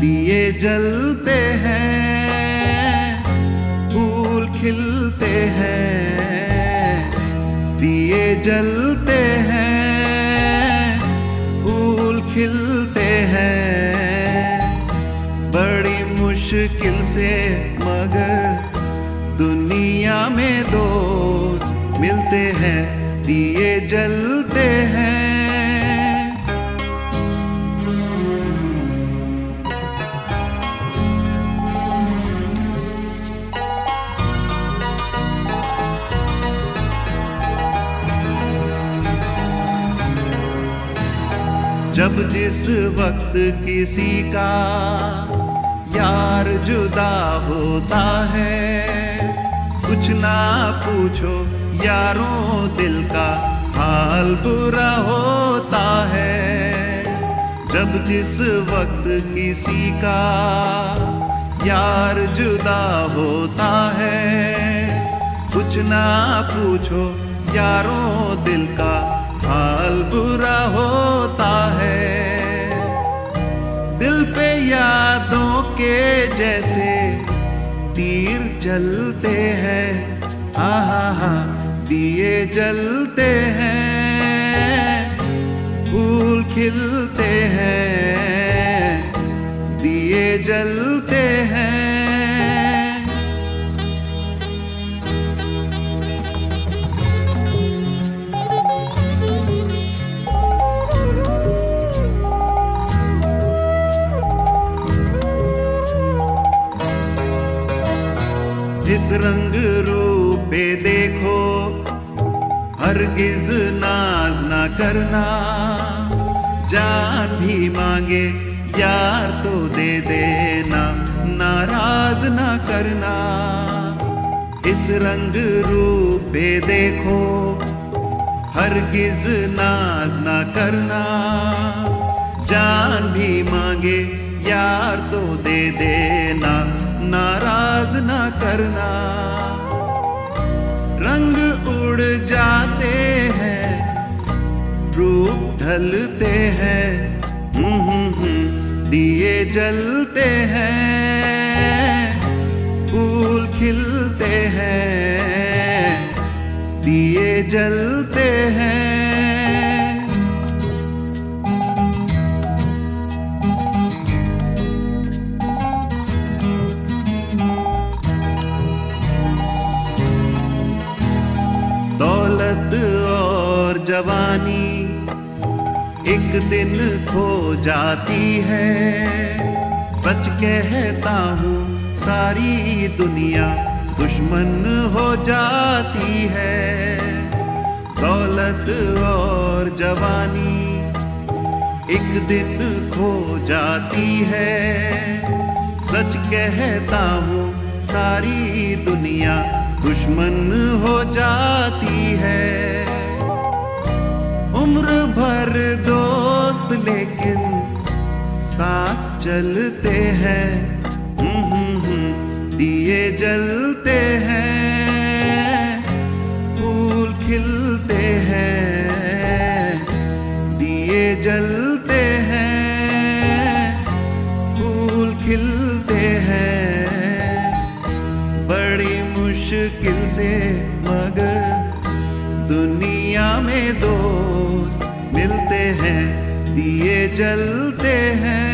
दिए जलते हैं, फूल खिलते हैं, दिए जलते हैं, फूल खिलते हैं। बड़ी मुश्किल से मगर दुनिया में दोस्त मिलते हैं, दिए जलते हैं। जब जिस वक्त किसी का यार जुदा होता है, कुछ ना पूछो यारों दिल का हाल बुरा होता है। जब जिस वक्त किसी का यार जुदा होता है, कुछ ना पूछो यारों दिल का हाल बुरा होता यादों के जैसे तीर जलते हैं। हा हा हा दिए जलते हैं। फूल खिलते हैं। दिए जलते जिस रंग रूप देखो, हरगिज नाज ना करना। जान भी मांगे, यार तो दे देना। नाराज़ ना करना। इस रंग रूप देखो, हरगिज नाज ना करना। जान भी मांगे, यार तो दे देना। नाराज़ ना करना। रंग उड़ जाते हैं रूप ढलते हैं हम्म, हम्म, हम्म, दिए जलते हैं फूल खिलते हैं दिए जलते दौलत और जवानी एक दिन खो जाती है। सच कहता हूँ, सारी दुनिया दुश्मन हो जाती है। दौलत और जवानी एक दिन खो जाती है। सच कहता हूँ, सारी दुनिया दुश्मन हो जाती है। उम्र भर दोस्त लेकिन साथ चलते हैं। हम्म, हम्म, हम्म, दिए जलते हैं। फूल खिलते हैं दिए जलते हैं। फूल खिलते हैं बड़ी मुश्किल से मगर दुनिया में दोस्त मिलते हैं दिए जलते हैं।